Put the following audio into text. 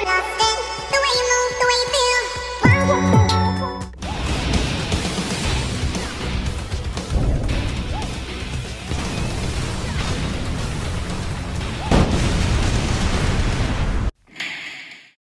enough